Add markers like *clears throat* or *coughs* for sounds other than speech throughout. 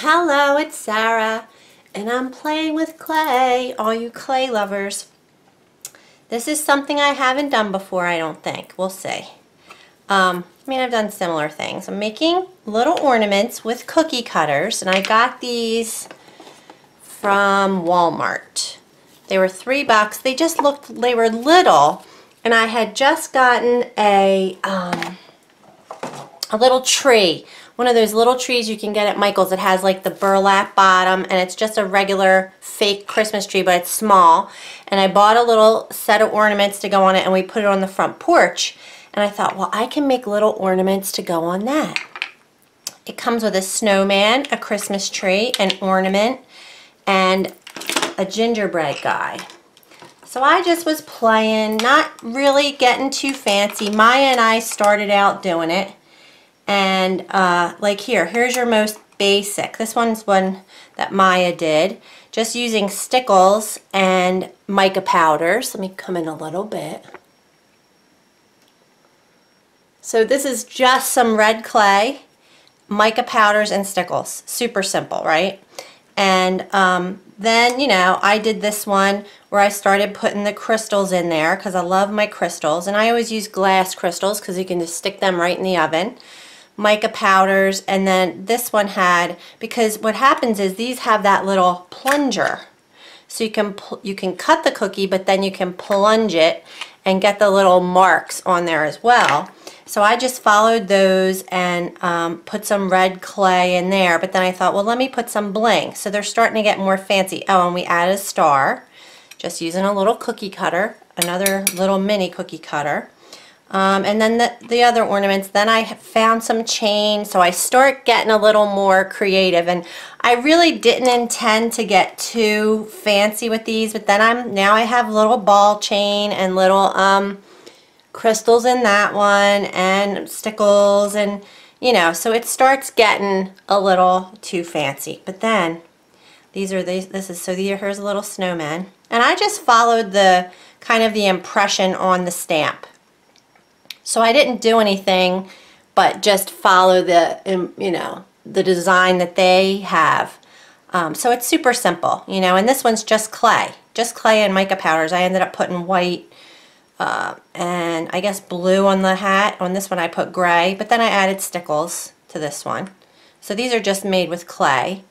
Hello, it's Sarah, and I'm playing with clay, all you clay lovers. This is something I haven't done before, I don't think. We'll see. Um, I mean, I've done similar things. I'm making little ornaments with cookie cutters, and I got these from Walmart. They were three bucks. They just looked, they were little, and I had just gotten a, um, a little tree one of those little trees you can get at Michael's It has like the burlap bottom and it's just a regular fake Christmas tree but it's small and I bought a little set of ornaments to go on it and we put it on the front porch and I thought well I can make little ornaments to go on that. It comes with a snowman, a Christmas tree, an ornament, and a gingerbread guy. So I just was playing, not really getting too fancy. Maya and I started out doing it. And uh, like here, here's your most basic. This one's one that Maya did. Just using stickles and mica powders. Let me come in a little bit. So this is just some red clay, mica powders, and stickles. Super simple, right? And um, then, you know, I did this one where I started putting the crystals in there because I love my crystals. And I always use glass crystals because you can just stick them right in the oven mica powders and then this one had because what happens is these have that little plunger. So you can you can cut the cookie but then you can plunge it and get the little marks on there as well. So I just followed those and um, put some red clay in there but then I thought well let me put some bling so they're starting to get more fancy. Oh and we added a star just using a little cookie cutter another little mini cookie cutter um, and then the, the other ornaments, then I found some chain, so I start getting a little more creative. And I really didn't intend to get too fancy with these, but then I'm now I have little ball chain and little um, crystals in that one and stickles and you know, so it starts getting a little too fancy. But then these are these this is so here's a little snowman. And I just followed the kind of the impression on the stamp. So I didn't do anything but just follow the, um, you know, the design that they have. Um, so it's super simple, you know, and this one's just clay, just clay and mica powders. I ended up putting white uh, and I guess blue on the hat. On this one I put gray, but then I added stickles to this one. So these are just made with clay.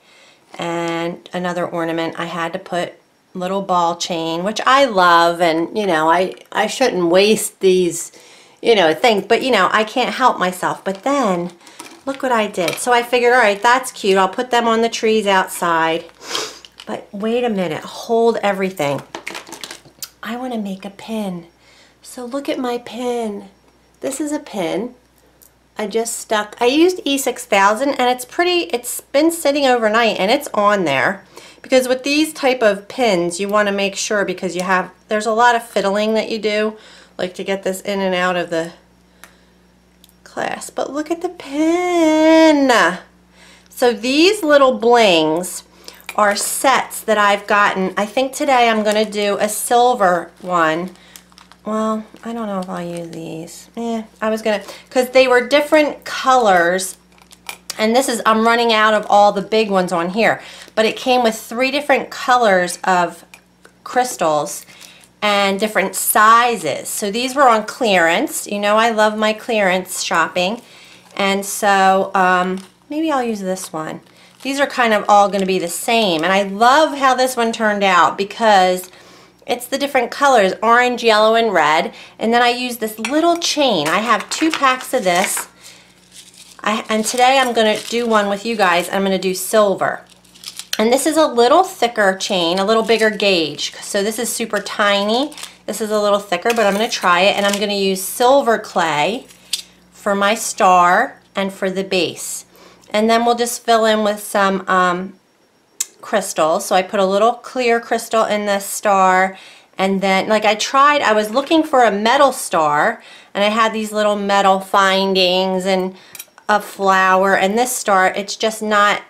And another ornament I had to put little ball chain, which I love, and you know, I, I shouldn't waste these you know, things. But, you know, I can't help myself. But then, look what I did. So I figured, all right, that's cute. I'll put them on the trees outside. But wait a minute. Hold everything. I want to make a pin. So look at my pin. This is a pin. I just stuck, I used E6000 and it's pretty, it's been sitting overnight and it's on there. Because with these type of pins, you want to make sure because you have, there's a lot of fiddling that you do like to get this in and out of the class. But look at the pin. So these little blings are sets that I've gotten. I think today I'm going to do a silver one. Well, I don't know if I'll use these. Eh, I was going to, because they were different colors. And this is, I'm running out of all the big ones on here. But it came with three different colors of crystals and different sizes. So these were on clearance. You know I love my clearance shopping. And so um, maybe I'll use this one. These are kind of all going to be the same. And I love how this one turned out because it's the different colors, orange, yellow, and red. And then I use this little chain. I have two packs of this. I, and today I'm going to do one with you guys. I'm going to do silver. And this is a little thicker chain, a little bigger gauge. So this is super tiny. This is a little thicker, but I'm going to try it. And I'm going to use silver clay for my star and for the base. And then we'll just fill in with some um, crystals. So I put a little clear crystal in the star. And then, like I tried, I was looking for a metal star. And I had these little metal findings and a flower. And this star, it's just not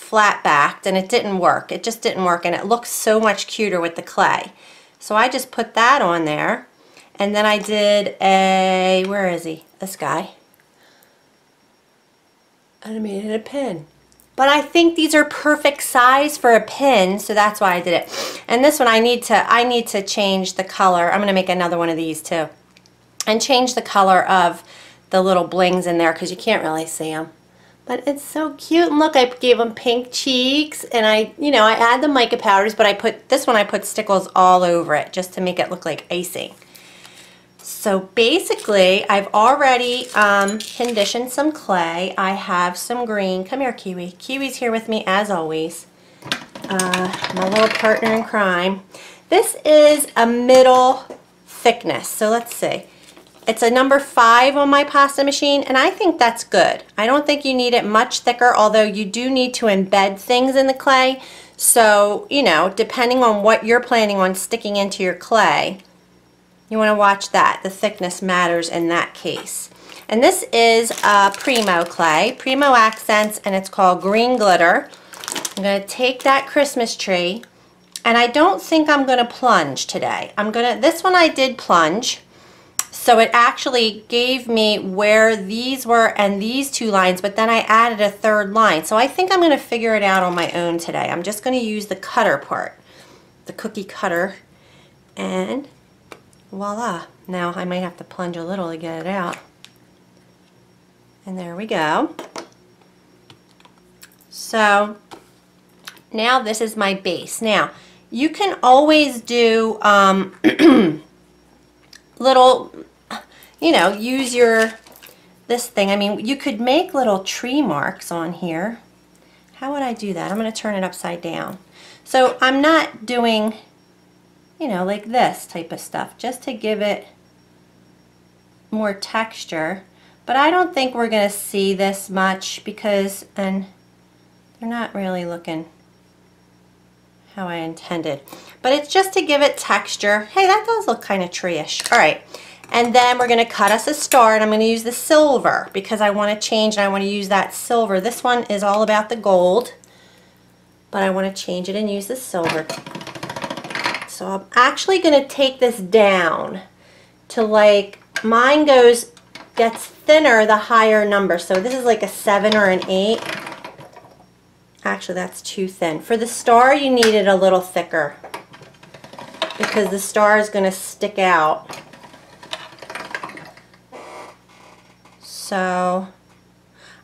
flat backed and it didn't work. It just didn't work and it looks so much cuter with the clay. So I just put that on there and then I did a, where is he? This guy. And I made it a pin. but I think these are perfect size for a pin, so that's why I did it. And this one I need to, I need to change the color. I'm gonna make another one of these too. And change the color of the little blings in there because you can't really see them. But it's so cute. And look, I gave them pink cheeks. And I, you know, I add the mica powders, but I put, this one I put stickles all over it just to make it look like icing. So basically, I've already um, conditioned some clay. I have some green. Come here, Kiwi. Kiwi's here with me as always. Uh, my little partner in crime. This is a middle thickness. So let's see. It's a number five on my pasta machine, and I think that's good. I don't think you need it much thicker, although you do need to embed things in the clay. So, you know, depending on what you're planning on sticking into your clay, you want to watch that. The thickness matters in that case. And this is a Premo clay, Premo Accents, and it's called Green Glitter. I'm going to take that Christmas tree, and I don't think I'm going to plunge today. I'm going to, this one I did plunge, so it actually gave me where these were and these two lines, but then I added a third line. So I think I'm going to figure it out on my own today. I'm just going to use the cutter part, the cookie cutter, and voila. Now I might have to plunge a little to get it out. And there we go. So now this is my base. Now you can always do um, *clears throat* little you know, use your, this thing. I mean, you could make little tree marks on here. How would I do that? I'm going to turn it upside down. So I'm not doing, you know, like this type of stuff, just to give it more texture. But I don't think we're going to see this much because, and they're not really looking how I intended. But it's just to give it texture. Hey, that does look kind of tree-ish. All right. And then we're going to cut us a star and I'm going to use the silver because I want to change and I want to use that silver. This one is all about the gold, but I want to change it and use the silver. So I'm actually going to take this down to like, mine goes, gets thinner the higher number. So this is like a 7 or an 8. Actually, that's too thin. For the star, you need it a little thicker because the star is going to stick out. So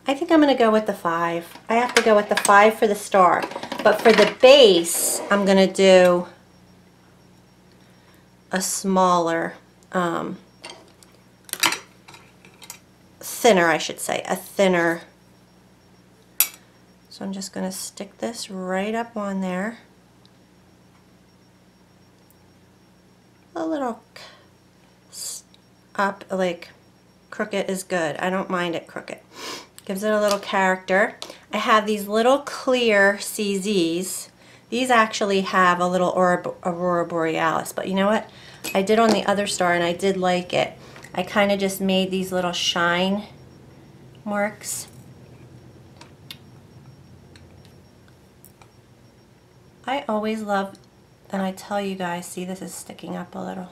I think I'm going to go with the 5. I have to go with the 5 for the star. But for the base, I'm going to do a smaller, um, thinner, I should say, a thinner. So I'm just going to stick this right up on there. A little up, like crooked is good. I don't mind it crooked. Gives it a little character. I have these little clear CZs. These actually have a little Aurora Borealis, but you know what? I did on the other star and I did like it. I kind of just made these little shine marks. I always love, and I tell you guys, see this is sticking up a little.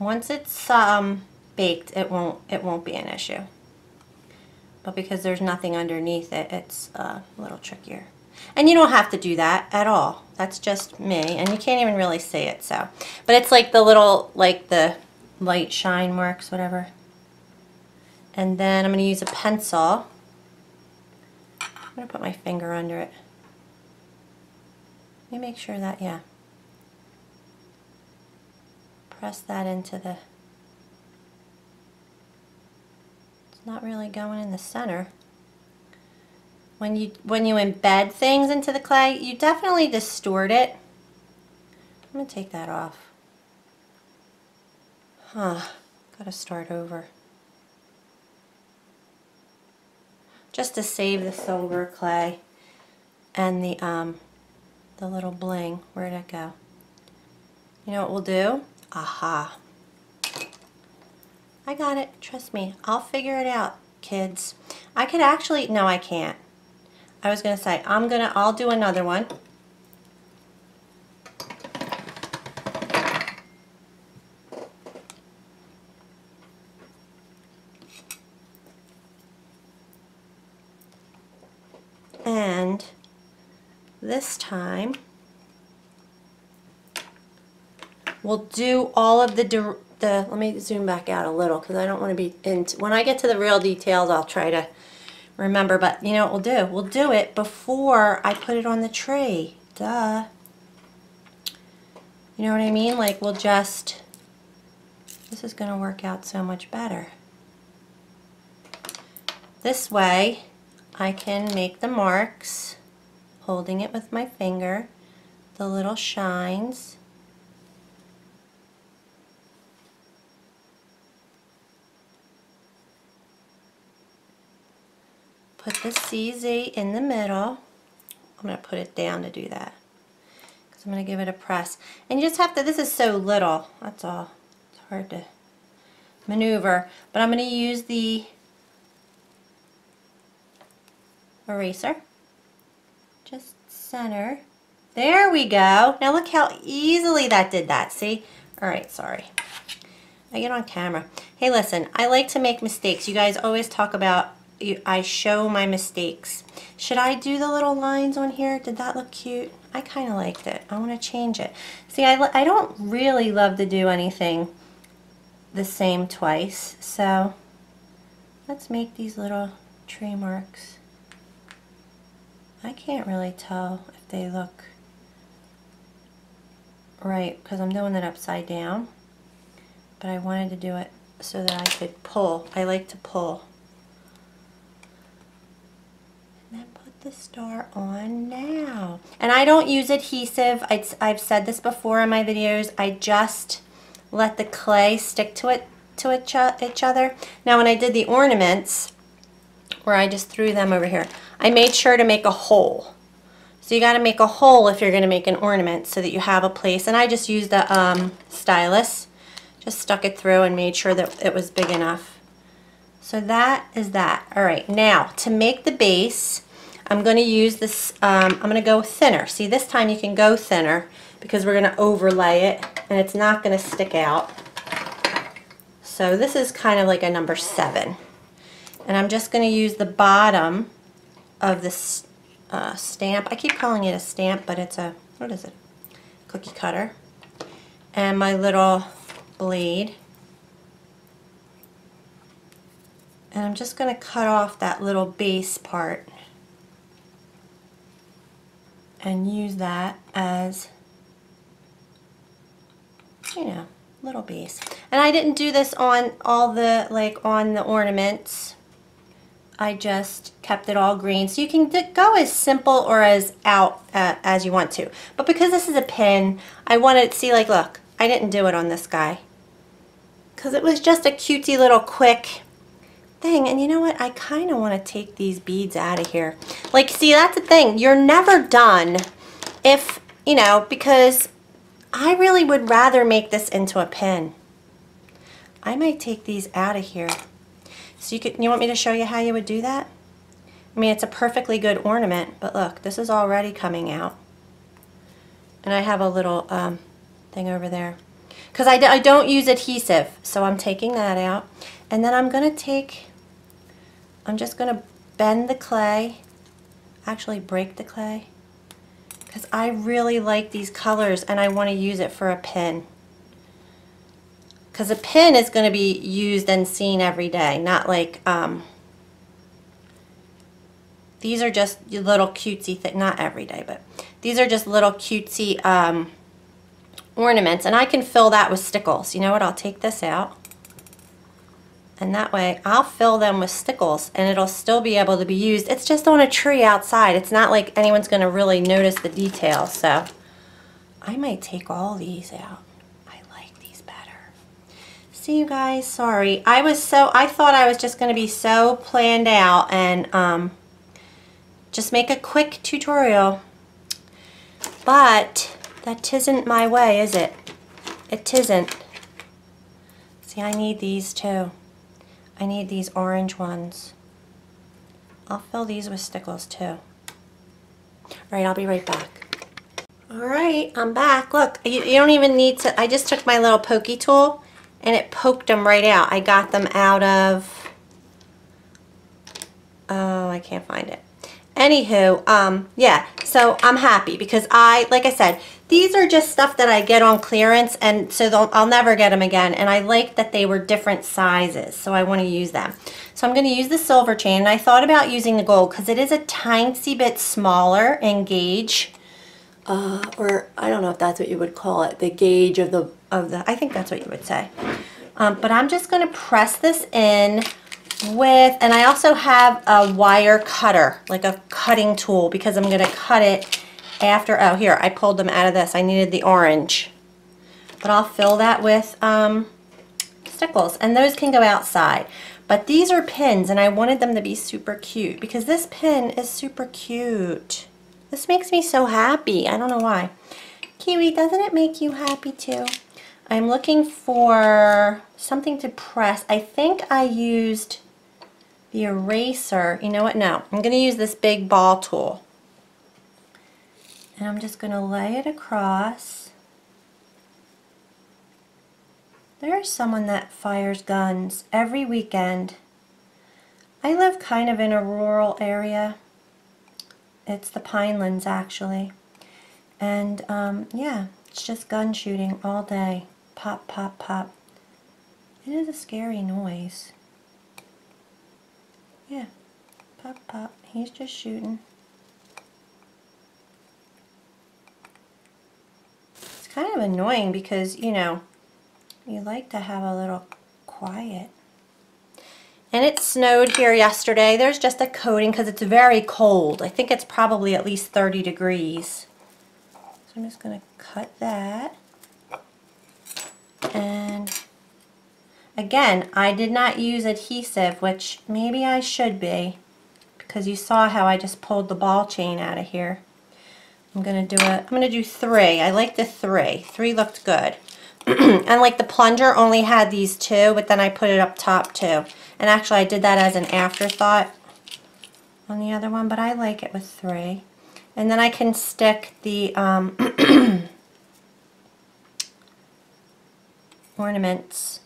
Once it's um, baked, it won't, it won't be an issue. But because there's nothing underneath it, it's uh, a little trickier. And you don't have to do that at all. That's just me, and you can't even really see it, so. But it's like the little, like the light shine marks, whatever. And then I'm going to use a pencil. I'm going to put my finger under it. Let me make sure that, yeah. Press that into the not really going in the center. When you, when you embed things into the clay, you definitely distort it. I'm going to take that off. Huh, gotta start over. Just to save the silver clay and the, um, the little bling. Where'd it go? You know what we'll do? Aha. I got it. Trust me. I'll figure it out, kids. I could actually, no, I can't. I was going to say, I'm going to, I'll do another one. And this time we'll do all of the, the let me zoom back out a little because I don't want to be into, when I get to the real details I'll try to remember, but you know what we'll do? We'll do it before I put it on the tree. Duh. You know what I mean? Like we'll just, this is going to work out so much better. This way I can make the marks, holding it with my finger, the little shines. Put the CZ in the middle. I'm going to put it down to do that. Because I'm going to give it a press. And you just have to, this is so little, that's all. It's hard to maneuver. But I'm going to use the eraser. Just center. There we go. Now look how easily that did that. See? All right, sorry. I get on camera. Hey, listen, I like to make mistakes. You guys always talk about I show my mistakes. Should I do the little lines on here? Did that look cute? I kind of liked it. I want to change it. See, I, I don't really love to do anything the same twice. So let's make these little tree marks. I can't really tell if they look right because I'm doing it upside down. But I wanted to do it so that I could pull. I like to pull. The star on now. And I don't use adhesive. I, I've said this before in my videos. I just let the clay stick to it to each, each other. Now when I did the ornaments, where I just threw them over here, I made sure to make a hole. So you got to make a hole if you're going to make an ornament so that you have a place. And I just used the um, stylus, just stuck it through and made sure that it was big enough. So that is that. All right, now to make the base, I'm going to use this, um, I'm going to go thinner. See, this time you can go thinner because we're going to overlay it and it's not going to stick out. So this is kind of like a number seven. And I'm just going to use the bottom of this uh, stamp. I keep calling it a stamp, but it's a, what is it? Cookie cutter. And my little blade. And I'm just going to cut off that little base part and use that as, you know, little base. And I didn't do this on all the, like on the ornaments. I just kept it all green. So you can go as simple or as out uh, as you want to. But because this is a pin, I wanted to see like, look, I didn't do it on this guy. Because it was just a cutesy little quick thing. And you know what? I kind of want to take these beads out of here. Like, see, that's the thing. You're never done if, you know, because I really would rather make this into a pin. I might take these out of here. So you could, you want me to show you how you would do that? I mean, it's a perfectly good ornament, but look, this is already coming out. And I have a little um, thing over there. Because I, I don't use adhesive, so I'm taking that out. And then I'm going to take, I'm just going to bend the clay, actually break the clay, because I really like these colors and I want to use it for a pin. Because a pin is going to be used and seen every day, not like, um, these are just little cutesy, th not every day, but these are just little cutesy um, ornaments. And I can fill that with stickles. You know what, I'll take this out. And that way I'll fill them with stickles and it'll still be able to be used. It's just on a tree outside. It's not like anyone's going to really notice the detail. So I might take all these out. I like these better. See you guys, sorry. I was so, I thought I was just going to be so planned out and um, just make a quick tutorial. But that tisn't my way, is it? It tisn't. See, I need these too. I need these orange ones. I'll fill these with stickles too. Alright, I'll be right back. Alright, I'm back. Look, you, you, don't even need to, I just took my little pokey tool and it poked them right out. I got them out of, oh, I can't find it. anywho, um, yeah, so I'm happy because I, like I said, these are just stuff that I get on clearance and so I'll never get them again. And I like that they were different sizes, so I want to use them. So I'm going to use the silver chain. And I thought about using the gold because it is a tiny bit smaller in gauge. Uh, or I don't know if that's what you would call it, the gauge of the, of the, I think that's what you would say. Um, but I'm just going to press this in with, and I also have a wire cutter, like a cutting tool, because I'm going to cut it after, oh here, I pulled them out of this. I needed the orange. But I'll fill that with um, stickles, and those can go outside. But these are pins, and I wanted them to be super cute, because this pin is super cute. This makes me so happy. I don't know why. Kiwi, doesn't it make you happy too? I'm looking for something to press. I think I used the eraser. You know what? No. I'm going to use this big ball tool. And I'm just going to lay it across. There's someone that fires guns every weekend. I live kind of in a rural area. It's the Pinelands actually. And um, yeah, it's just gun shooting all day. Pop, pop, pop. It is a scary noise. Yeah, pop, pop. He's just shooting. Kind of annoying because, you know, you like to have a little quiet. And it snowed here yesterday. There's just a coating because it's very cold. I think it's probably at least 30 degrees. So I'm just going to cut that. And again, I did not use adhesive, which maybe I should be because you saw how I just pulled the ball chain out of here. I'm going to do a, I'm going to do three. I like the three. Three looked good. *clears throat* and like the plunger only had these two, but then I put it up top too. And actually I did that as an afterthought on the other one, but I like it with three. And then I can stick the um, *clears throat* ornaments,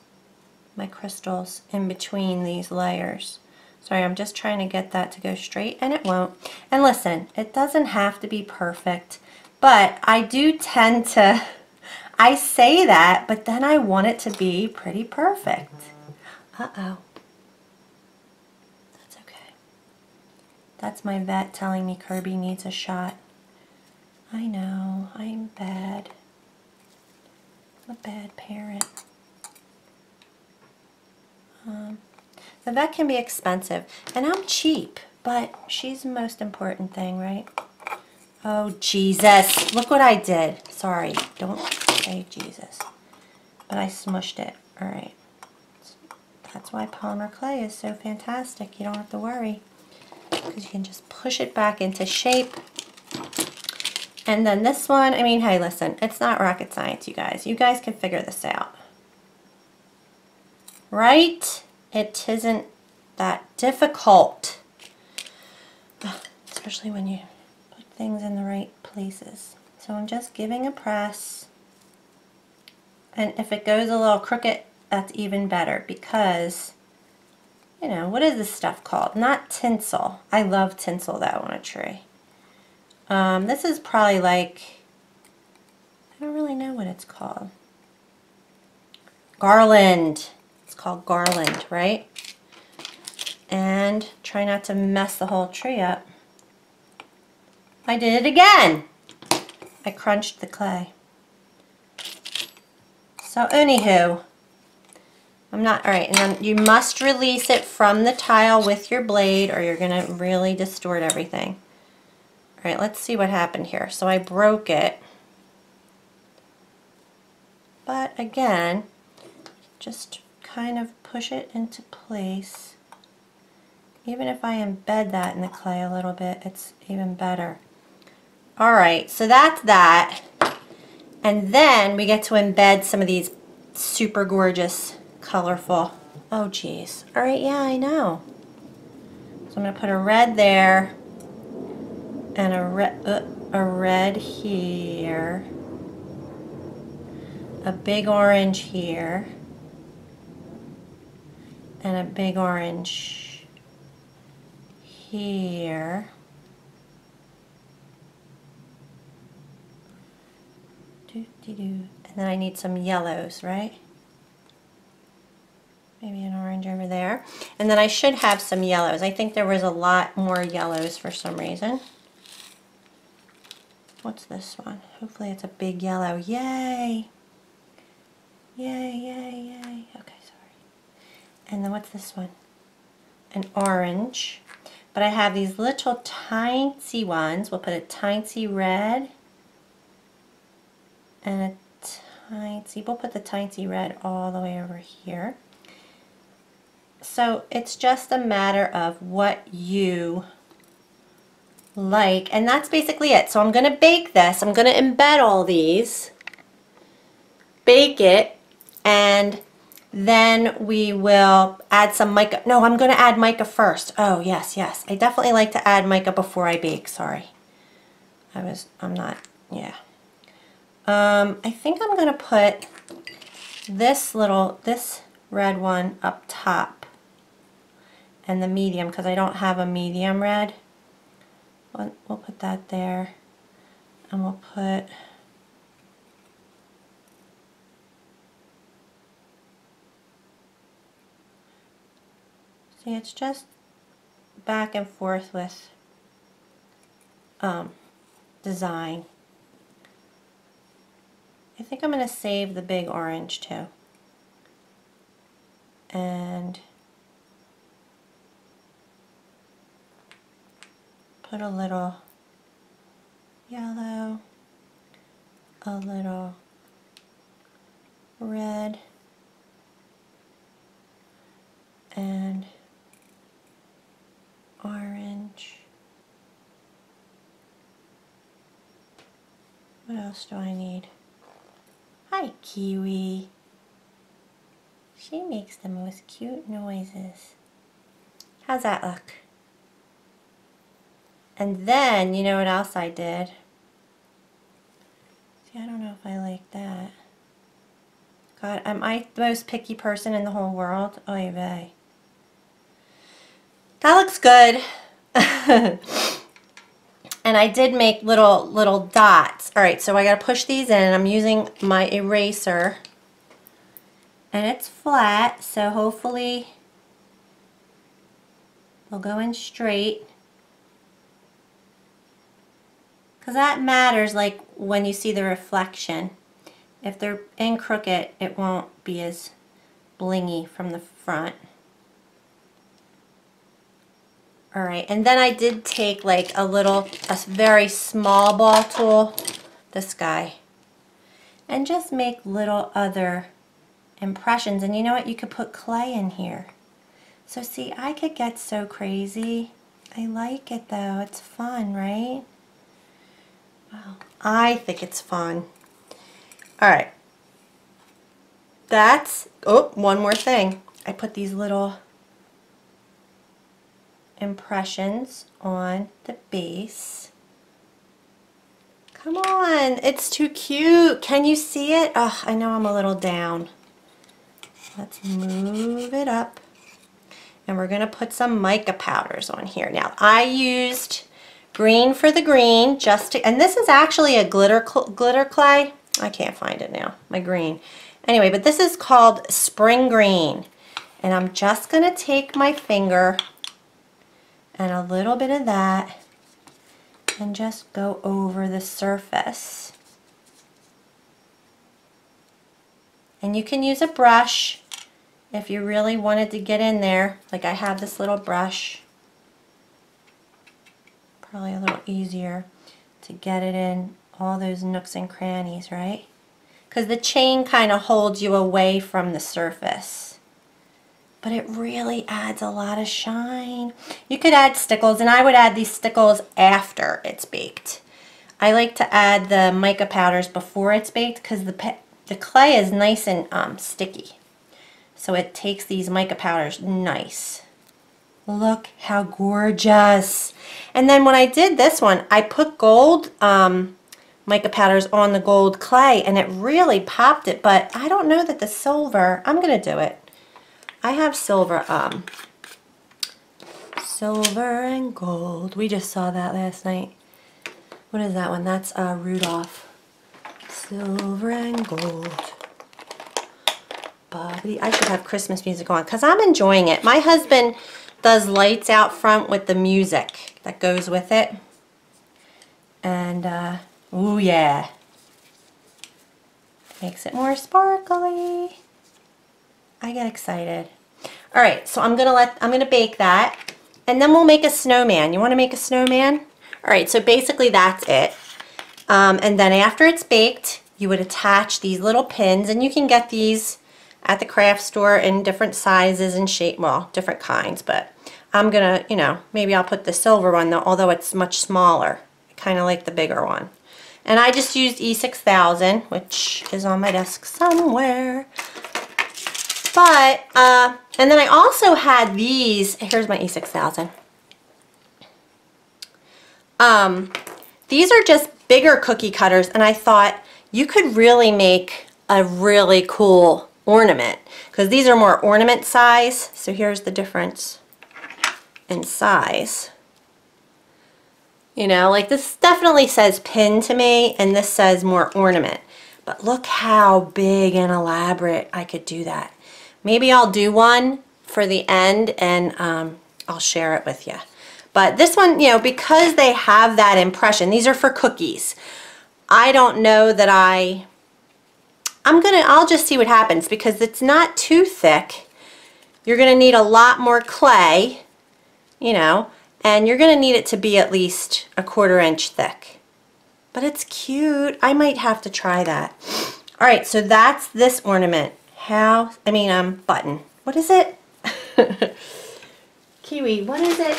my crystals, in between these layers. Sorry, I'm just trying to get that to go straight, and it won't. And listen, it doesn't have to be perfect, but I do tend to, *laughs* I say that, but then I want it to be pretty perfect. Uh-oh. That's okay. That's my vet telling me Kirby needs a shot. I know, I'm bad. I'm a bad parent. Um, the vet can be expensive, and I'm cheap, but she's the most important thing, right? Oh, Jesus. Look what I did. Sorry, don't say Jesus. But I smushed it. All right. That's why polymer clay is so fantastic. You don't have to worry because you can just push it back into shape. And then this one, I mean, hey, listen, it's not rocket science, you guys. You guys can figure this out. Right? It isn't that difficult. Especially when you put things in the right places. So I'm just giving a press. And if it goes a little crooked, that's even better because, you know, what is this stuff called? Not tinsel. I love tinsel though on a tree. Um, this is probably like, I don't really know what it's called. Garland. Called garland, right? And try not to mess the whole tree up. I did it again. I crunched the clay. So anywho, I'm not, all right, and then you must release it from the tile with your blade or you're going to really distort everything. All right, let's see what happened here. So I broke it. But again, just kind of push it into place. Even if I embed that in the clay a little bit, it's even better. All right, so that's that. And then we get to embed some of these super gorgeous, colorful, oh geez. All right, yeah, I know. So I'm gonna put a red there and a red, uh, a red here, a big orange here, and a big orange here. Doo -doo -doo. And then I need some yellows, right? Maybe an orange over there. And then I should have some yellows. I think there was a lot more yellows for some reason. What's this one? Hopefully it's a big yellow. Yay! Yay, yay, yay. Okay. And then what's this one? An orange. But I have these little tiny ones. We'll put a tiny red and a tiny, we'll put the tiny red all the way over here. So it's just a matter of what you like and that's basically it. So I'm going to bake this. I'm going to embed all these, bake it, and then we will add some mica. No, I'm going to add mica first. Oh, yes, yes. I definitely like to add mica before I bake. Sorry. I was, I'm not, yeah. Um, I think I'm going to put this little, this red one up top and the medium because I don't have a medium red. We'll, we'll put that there and we'll put See, it's just back and forth with um, design. I think I'm going to save the big orange too. And put a little yellow, a little red, and orange. What else do I need? Hi, Kiwi. She makes the most cute noises. How's that look? And then, you know what else I did? See, I don't know if I like that. God, am I the most picky person in the whole world? Oy vey. Good. *laughs* and I did make little little dots. All right, so I got to push these in. I'm using my eraser. And it's flat, so hopefully they'll go in straight. Because that matters like when you see the reflection. If they're in crooked, it won't be as blingy from the front. All right, and then I did take like a little, a very small ball tool, this guy, and just make little other impressions. And you know what? You could put clay in here. So see, I could get so crazy. I like it though. It's fun, right? Well, I think it's fun. All right. That's, oh, one more thing. I put these little impressions on the base. Come on, it's too cute. Can you see it? Oh, I know I'm a little down. Let's move it up. And we're going to put some mica powders on here. Now, I used green for the green, just to, and this is actually a glitter, glitter clay. I can't find it now, my green. Anyway, but this is called Spring Green. And I'm just going to take my finger and a little bit of that and just go over the surface. And you can use a brush if you really wanted to get in there. Like I have this little brush. Probably a little easier to get it in all those nooks and crannies, right? Because the chain kind of holds you away from the surface but it really adds a lot of shine. You could add stickles, and I would add these stickles after it's baked. I like to add the mica powders before it's baked because the, the clay is nice and um, sticky. So it takes these mica powders nice. Look how gorgeous. And then when I did this one, I put gold um, mica powders on the gold clay and it really popped it, but I don't know that the silver, I'm going to do it. I have silver, um, silver and gold. We just saw that last night. What is that one? That's uh, Rudolph. silver and gold. Bobbity. I should have Christmas music on because I'm enjoying it. My husband does lights out front with the music that goes with it. And, uh, ooh yeah. Makes it more sparkly. I get excited. All right, so I'm gonna let, I'm gonna bake that and then we'll make a snowman. You wanna make a snowman? All right, so basically that's it. Um, and then after it's baked, you would attach these little pins and you can get these at the craft store in different sizes and shape, well, different kinds, but I'm gonna, you know, maybe I'll put the silver one though, although it's much smaller. I kind of like the bigger one. And I just used E6000, which is on my desk somewhere. But, uh, and then I also had these, here's my E6000. Um, these are just bigger cookie cutters, and I thought you could really make a really cool ornament because these are more ornament size. So here's the difference in size. You know, like this definitely says pin to me and this says more ornament. But look how big and elaborate I could do that. Maybe I'll do one for the end and um, I'll share it with you. But this one, you know, because they have that impression, these are for cookies. I don't know that I I'm gonna, I'll just see what happens because it's not too thick. You're gonna need a lot more clay, you know, and you're gonna need it to be at least a quarter inch thick. But it's cute. I might have to try that. All right, so that's this ornament. How, I mean, um, button. What is it? *laughs* Kiwi, what is it?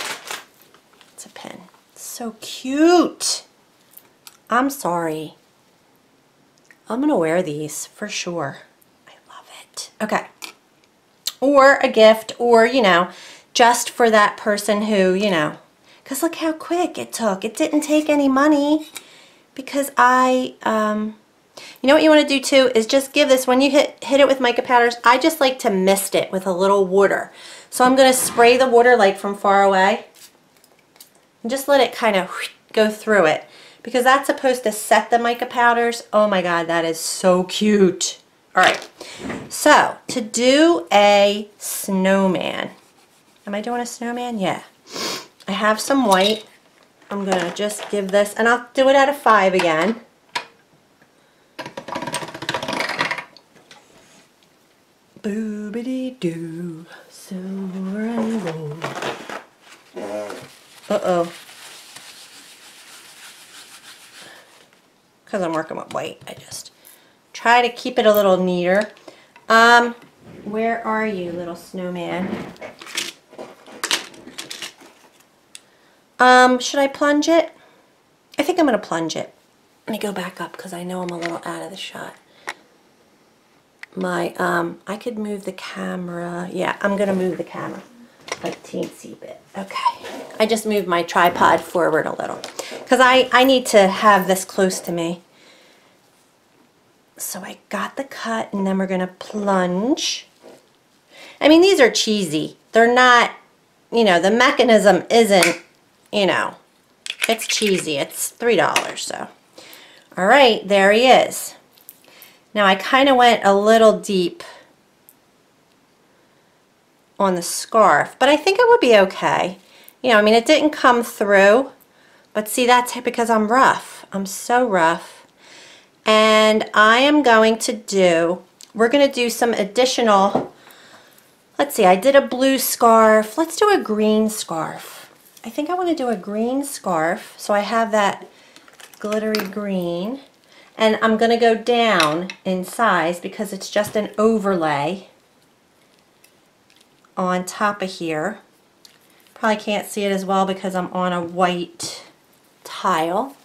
It's a pen. So cute. I'm sorry. I'm going to wear these for sure. I love it. Okay. Or a gift or, you know, just for that person who, you know, because look how quick it took. It didn't take any money because I, um, you know what you want to do too is just give this, when you hit, hit it with mica powders, I just like to mist it with a little water. So I'm going to spray the water like from far away and just let it kind of go through it because that's supposed to set the mica powders. Oh my God, that is so cute. All right, so to do a snowman, am I doing a snowman? Yeah. I have some white. I'm gonna just give this, and I'll do it out of five again. Boobity doo, silver and gold. Uh-oh. because I'm working with white. I just try to keep it a little neater. Um, where are you, little snowman? Um, should I plunge it? I think I'm going to plunge it. Let me go back up because I know I'm a little out of the shot. My, um, I could move the camera. Yeah, I'm going to move the camera a teensy bit. Okay. I just moved my tripod forward a little because I, I need to have this close to me. So I got the cut and then we're going to plunge. I mean, these are cheesy. They're not, you know, the mechanism isn't, you know, it's cheesy. It's $3, so. All right, there he is. Now I kind of went a little deep on the scarf, but I think it would be okay. You know, I mean, it didn't come through, but see, that's because I'm rough. I'm so rough. And I am going to do, we're going to do some additional, let's see, I did a blue scarf. Let's do a green scarf. I think I want to do a green scarf. So I have that glittery green. And I'm going to go down in size because it's just an overlay on top of here. Probably can't see it as well because I'm on a white tile.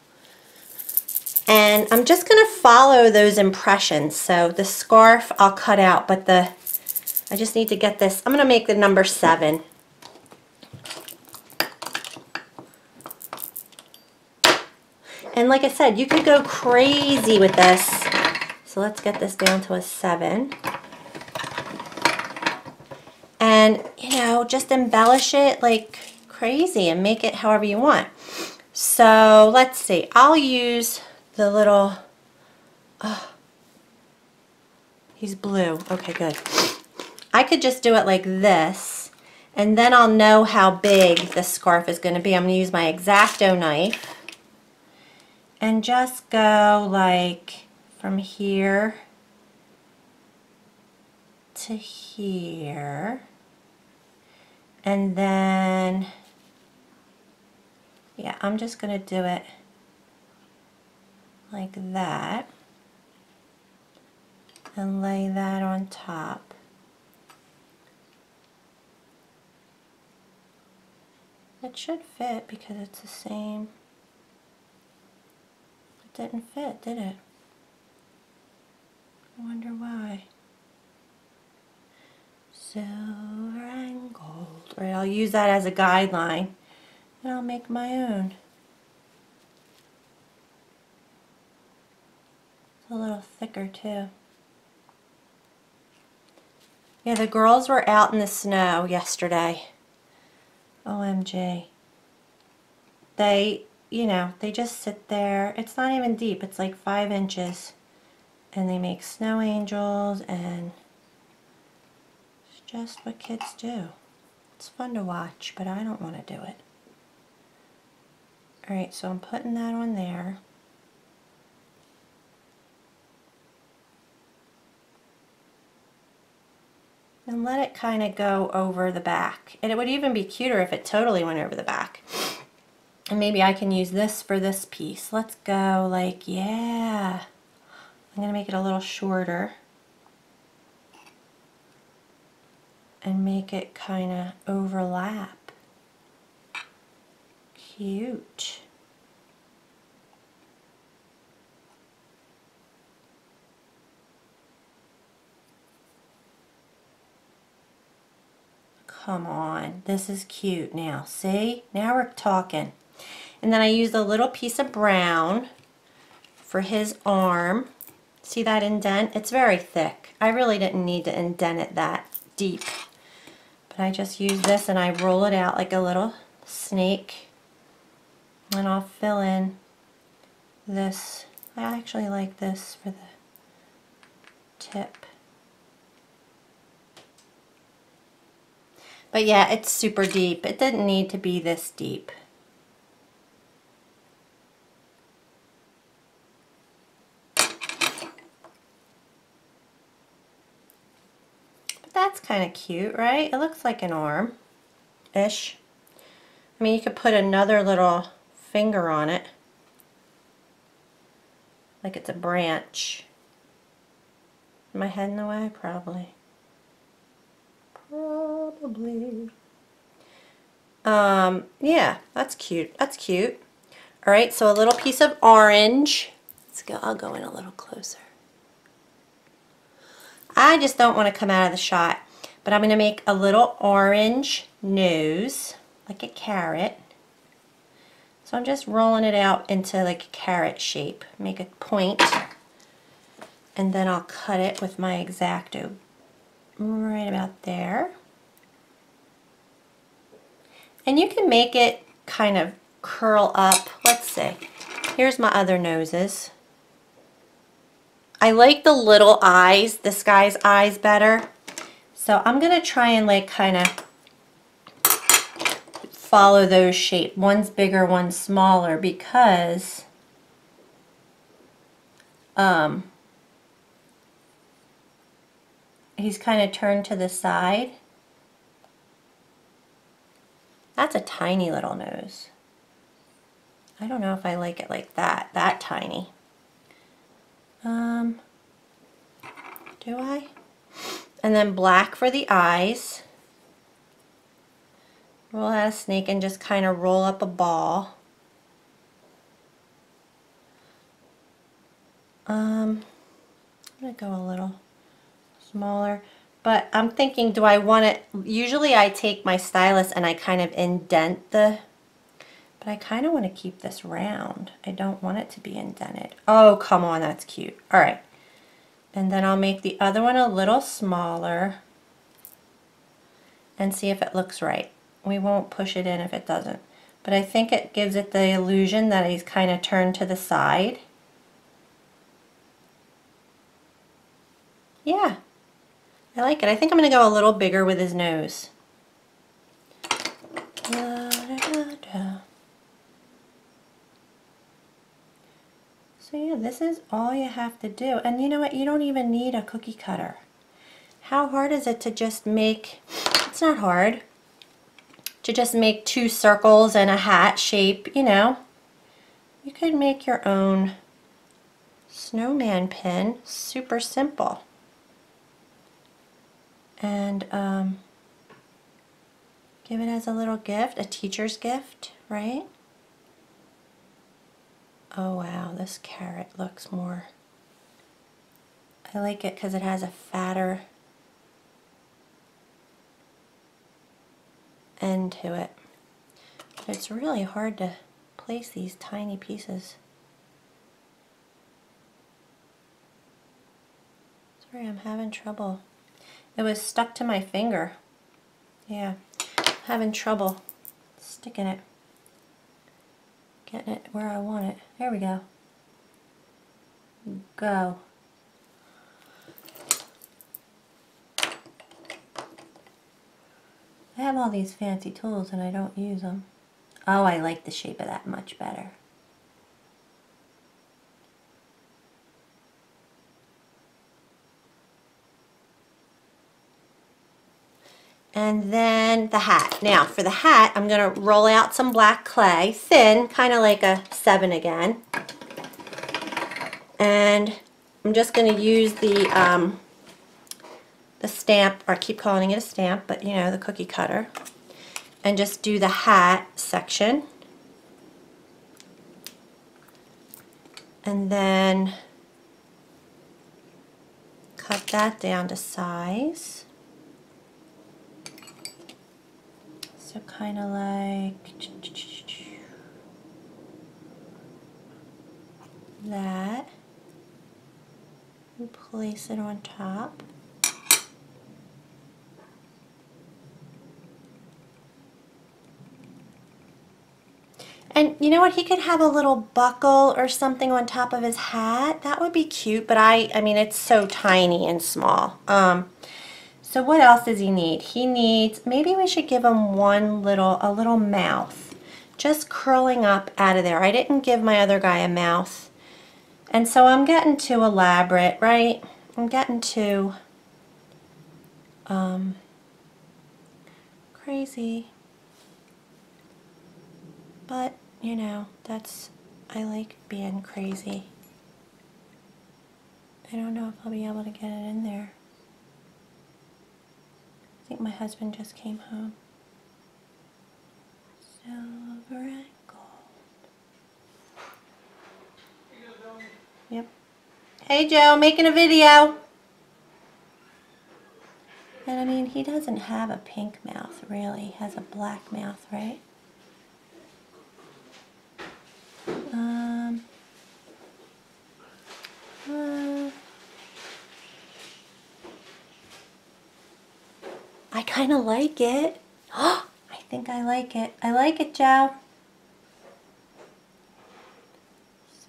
And I'm just going to follow those impressions. So the scarf I'll cut out, but the I just need to get this. I'm going to make the number seven. And like I said, you could go crazy with this. So let's get this down to a seven and you know just embellish it like crazy and make it however you want so let's see I'll use the little Oh. He's blue. Okay, good. I could just do it like this, and then I'll know how big this scarf is going to be. I'm going to use my X-Acto knife and just go like from here to here. And then, yeah, I'm just to do it like that and lay that on top. It should fit because it's the same. Didn't fit, did it? I wonder why. Silver and gold. Right, I'll use that as a guideline and I'll make my own. It's a little thicker too. Yeah, the girls were out in the snow yesterday. OMG. They, you know, they just sit there. It's not even deep. It's like five inches. And they make snow angels and it's just what kids do. It's fun to watch, but I don't want to do it. Alright, so I'm putting that on there. and let it kind of go over the back. And it would even be cuter if it totally went over the back. And maybe I can use this for this piece. Let's go like, yeah. I'm going to make it a little shorter. And make it kind of overlap. Cute. Come on, this is cute now. See, now we're talking. And then I used a little piece of brown for his arm. See that indent? It's very thick. I really didn't need to indent it that deep. But I just use this and I roll it out like a little snake. And I'll fill in this. I actually like this for the tip. But yeah, it's super deep. It didn't need to be this deep. But that's kind of cute, right? It looks like an arm-ish. I mean, you could put another little finger on it. Like it's a branch. Am I head in the way? Probably. Probably. Um, yeah, that's cute. That's cute. All right, so a little piece of orange. Let's go, I'll go in a little closer. I just don't want to come out of the shot, but I'm going to make a little orange nose, like a carrot. So I'm just rolling it out into like a carrot shape. Make a point, and then I'll cut it with my X-Acto right about there. And you can make it kind of curl up. Let's see. Here's my other noses. I like the little eyes, this guy's eyes better. So I'm going to try and like kind of follow those shape. One's bigger, one's smaller because um, he's kind of turned to the side. That's a tiny little nose. I don't know if I like it like that, that tiny. Um, do I? And then black for the eyes. Roll out a snake and just kind of roll up a ball. Um, I'm going to go a little smaller. But I'm thinking, do I want it, usually I take my stylus and I kind of indent the, but I kind of want to keep this round. I don't want it to be indented. Oh, come on, that's cute. All right. And then I'll make the other one a little smaller and see if it looks right. We won't push it in if it doesn't. But I think it gives it the illusion that he's kind of turned to the side. Yeah. I like it. I think I'm going to go a little bigger with his nose. Da, So yeah, this is all you have to do. And you know what? You don't even need a cookie cutter. How hard is it to just make, it's not hard, to just make two circles and a hat shape, you know. You could make your own snowman pin, super simple. And um, give it as a little gift, a teacher's gift, right? Oh wow, this carrot looks more, I like it because it has a fatter end to it. It's really hard to place these tiny pieces. Sorry, I'm having trouble. It was stuck to my finger. Yeah, having trouble sticking it getting it where I want it. There we go. Go. I have all these fancy tools and I don't use them. Oh, I like the shape of that much better. And then the hat. Now for the hat, I'm going to roll out some black clay, thin, kind of like a 7 again. And I'm just going to use the, um, the stamp, or I keep calling it a stamp, but you know, the cookie cutter. And just do the hat section. And then cut that down to size. So kind of like that. And place it on top. And you know what? He could have a little buckle or something on top of his hat. That would be cute, but I, I mean, it's so tiny and small. Um, so what else does he need? He needs, maybe we should give him one little, a little mouth. Just curling up out of there. I didn't give my other guy a mouth. And so I'm getting too elaborate, right? I'm getting too um, crazy. But, you know, that's, I like being crazy. I don't know if I'll be able to get it in there. I think my husband just came home. Silver and gold. Yep. Hey Joe, making a video. And I mean, he doesn't have a pink mouth, really. He has a black mouth, right? Um, uh, Like it. *gasps* I think I like it. I like it, Joe.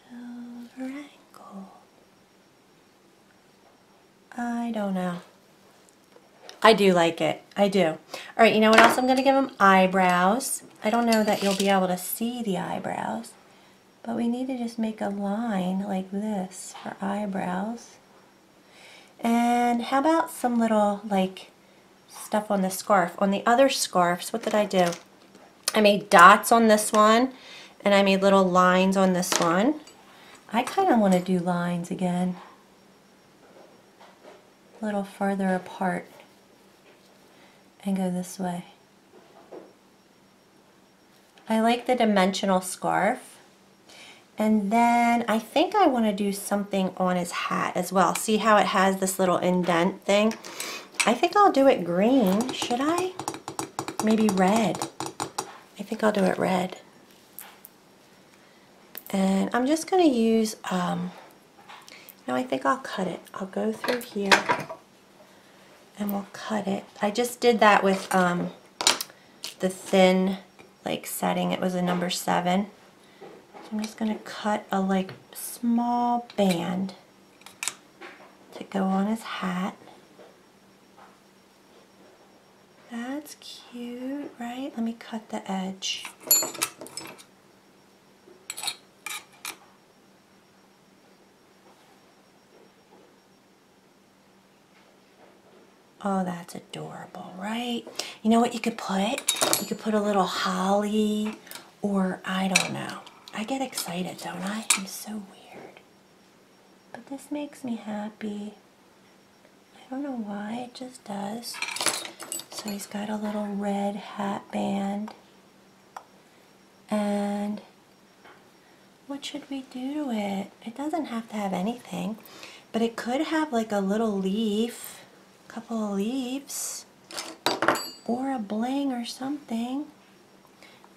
Silver and gold. I don't know. I do like it. I do. All right, you know what else I'm going to give him? Eyebrows. I don't know that you'll be able to see the eyebrows, but we need to just make a line like this for eyebrows. And how about some little, like, stuff on the scarf. On the other scarves, what did I do? I made dots on this one, and I made little lines on this one. I kind of want to do lines again. A little further apart and go this way. I like the dimensional scarf. And then I think I want to do something on his hat as well. See how it has this little indent thing? I think I'll do it green. Should I? Maybe red. I think I'll do it red. And I'm just going to use, um, no, I think I'll cut it. I'll go through here and we'll cut it. I just did that with um, the thin like setting. It was a number seven. So I'm just going to cut a like small band to go on his hat. That's cute, right? Let me cut the edge. Oh, that's adorable, right? You know what you could put? You could put a little holly or I don't know. I get excited, don't I? I'm so weird. But this makes me happy. I don't know why, it just does. So he's got a little red hat band. And what should we do to it? It doesn't have to have anything, but it could have like a little leaf a couple of leaves or a bling or something.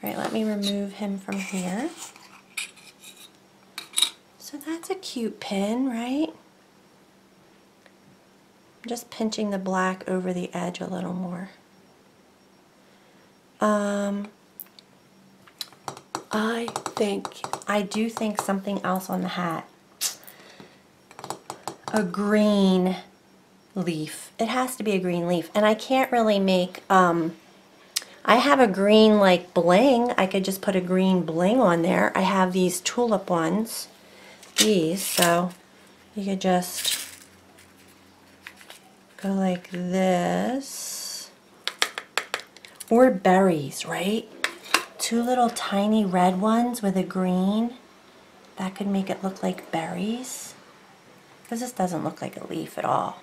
All right, let me remove him from here. So that's a cute pin, right? Just pinching the black over the edge a little more. Um, I think, I do think something else on the hat. A green leaf. It has to be a green leaf. And I can't really make, um, I have a green like bling. I could just put a green bling on there. I have these tulip ones, these, so you could just go like this. Or berries, right? Two little tiny red ones with a green. That could make it look like berries. Because this doesn't look like a leaf at all.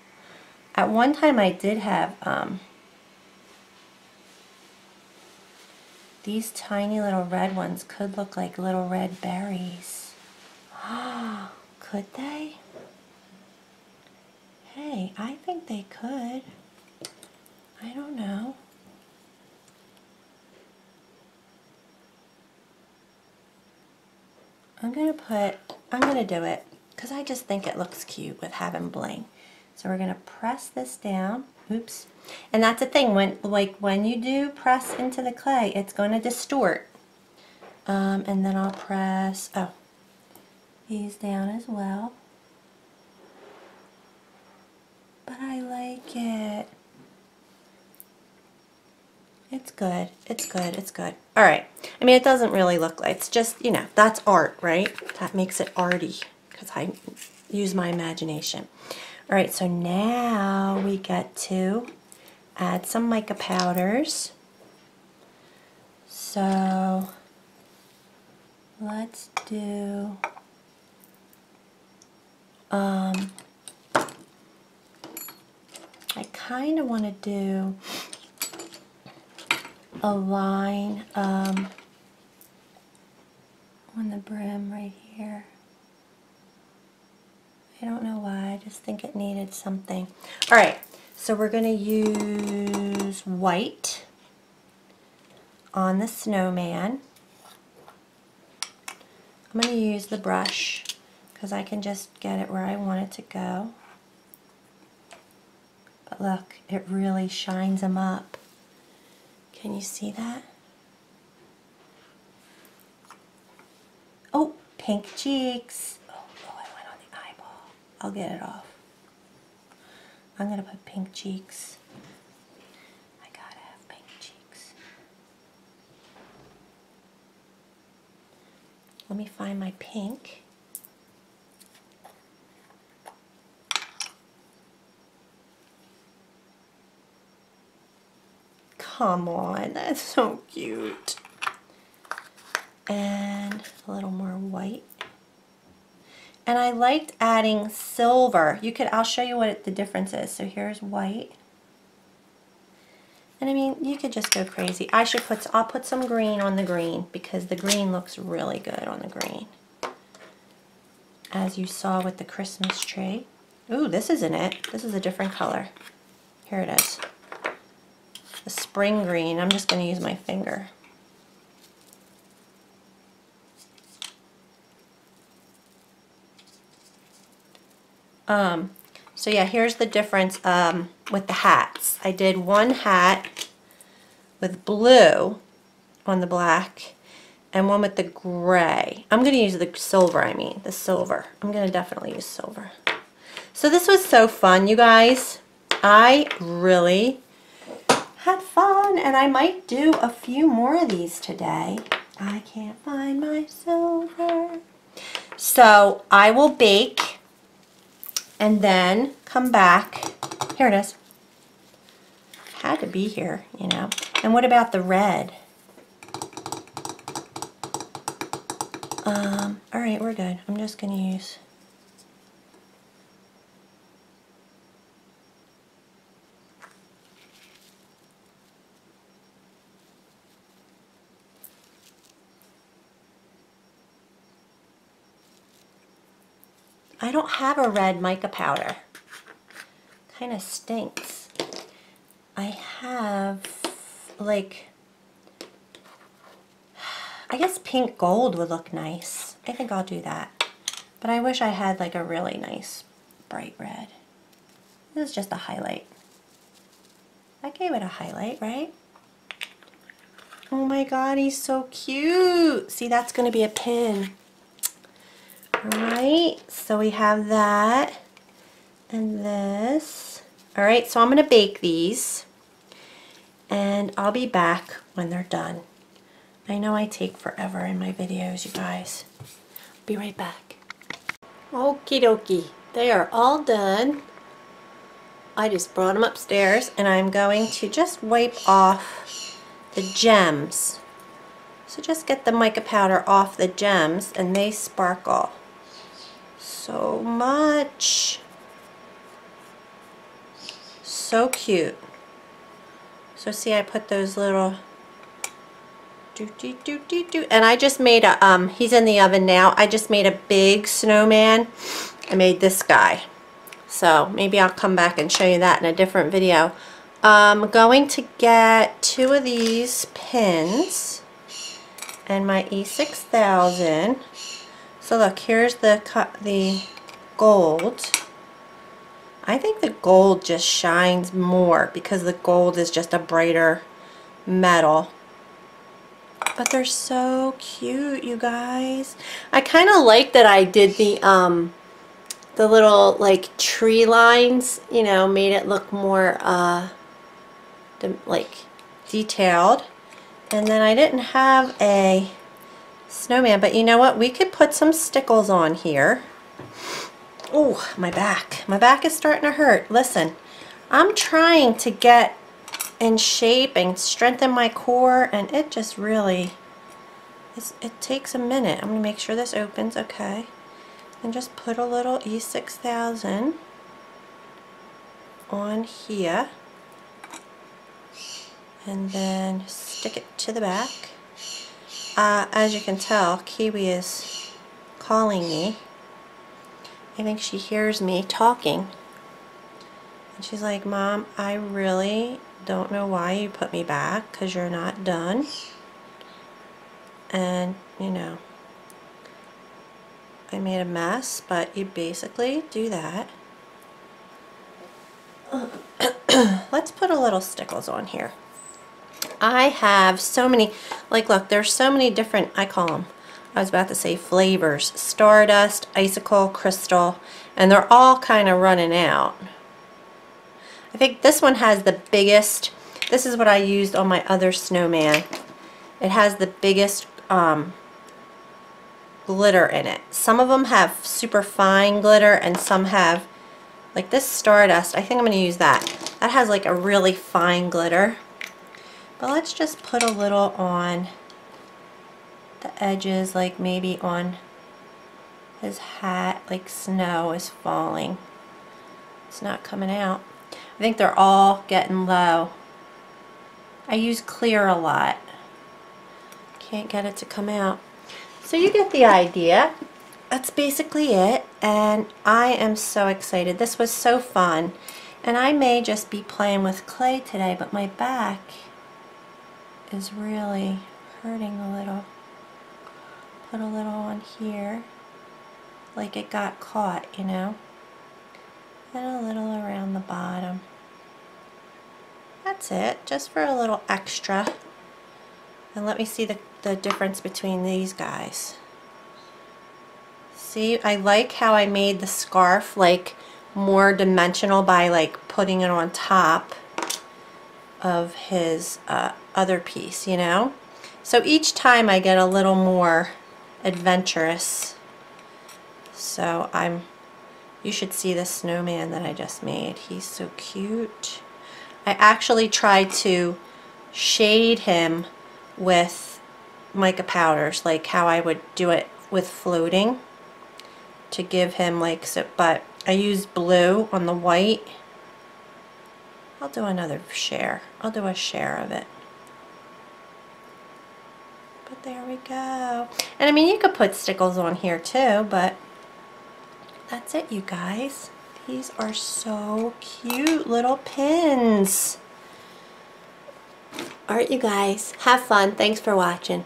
At one time I did have um, these tiny little red ones could look like little red berries. *gasps* could they? I think they could. I don't know. I'm going to put, I'm going to do it because I just think it looks cute with having bling. So we're going to press this down. Oops. And that's the thing, when like when you do press into the clay, it's going to distort. Um, and then I'll press, oh, these down as well. But I like it. It's good. It's good. It's good. All right. I mean, it doesn't really look like, it's just, you know, that's art, right? That makes it arty because I use my imagination. All right, so now we get to add some mica powders. So let's do um, I kind of want to do a line um, on the brim right here. I don't know why, I just think it needed something. All right, so we're going to use white on the snowman. I'm going to use the brush because I can just get it where I want it to go. But look, it really shines them up. Can you see that? Oh, pink cheeks. Oh, oh, I went on the eyeball. I'll get it off. I'm going to put pink cheeks. I gotta have pink cheeks. Let me find my pink. Come on, that's so cute. And a little more white. And I liked adding silver. You could, I'll show you what the difference is. So here's white. And I mean, you could just go crazy. I should put, I'll put some green on the green because the green looks really good on the green. As you saw with the Christmas tree. Ooh, this isn't it. This is a different color. Here it is. The spring green. I'm just going to use my finger. Um, so yeah, here's the difference um, with the hats. I did one hat with blue on the black and one with the gray. I'm going to use the silver, I mean, the silver. I'm going to definitely use silver. So this was so fun, you guys. I really had fun and I might do a few more of these today. I can't find my silver. So I will bake and then come back. Here it is. Had to be here, you know. And what about the red? Um, all right, we're good. I'm just going to use I don't have a red mica powder. Kind of stinks. I have like, I guess pink gold would look nice. I think I'll do that. But I wish I had like a really nice bright red. This is just a highlight. I gave it a highlight, right? Oh my god, he's so cute. See, that's going to be a pin. Alright, so we have that and this. Alright, so I'm going to bake these and I'll be back when they're done. I know I take forever in my videos, you guys. Be right back. Okie dokie, they are all done. I just brought them upstairs and I'm going to just wipe off the gems. So just get the mica powder off the gems and they sparkle so much. So cute. So see, I put those little do do do do do, and I just made a um. He's in the oven now. I just made a big snowman. I made this guy. So maybe I'll come back and show you that in a different video. I'm going to get two of these pins and my E6000 so look, here's the the gold. I think the gold just shines more because the gold is just a brighter metal. But they're so cute, you guys. I kind of like that I did the um the little like tree lines, you know, made it look more uh like detailed. And then I didn't have a snowman. But you know what? We could put some stickles on here. Oh, my back. My back is starting to hurt. Listen, I'm trying to get in shape and strengthen my core and it just really, it takes a minute. I'm going to make sure this opens okay. And just put a little E6000 on here and then stick it to the back uh, as you can tell, Kiwi is calling me. I think she hears me talking. And she's like, Mom, I really don't know why you put me back because you're not done. And, you know, I made a mess, but you basically do that. *coughs* Let's put a little stickles on here. I have so many, like look, there's so many different, I call them, I was about to say flavors, Stardust, Icicle, Crystal, and they're all kind of running out. I think this one has the biggest, this is what I used on my other snowman. It has the biggest um, glitter in it. Some of them have super fine glitter and some have, like this Stardust, I think I'm going to use that. That has like a really fine glitter. But let's just put a little on the edges, like maybe on his hat, like snow is falling. It's not coming out. I think they're all getting low. I use clear a lot. Can't get it to come out. So you get the idea. That's basically it. And I am so excited. This was so fun. And I may just be playing with clay today, but my back is really hurting a little. Put a little on here, like it got caught, you know. And a little around the bottom. That's it, just for a little extra. And let me see the, the difference between these guys. See, I like how I made the scarf like more dimensional by like putting it on top of his uh, other piece, you know? So each time I get a little more adventurous. So I'm, you should see the snowman that I just made. He's so cute. I actually tried to shade him with mica powders, like how I would do it with floating to give him like, so, but I used blue on the white. I'll do another share. I'll do a share of it. There we go. And I mean, you could put stickles on here too, but that's it, you guys. These are so cute little pins. Alright, you guys. Have fun. Thanks for watching.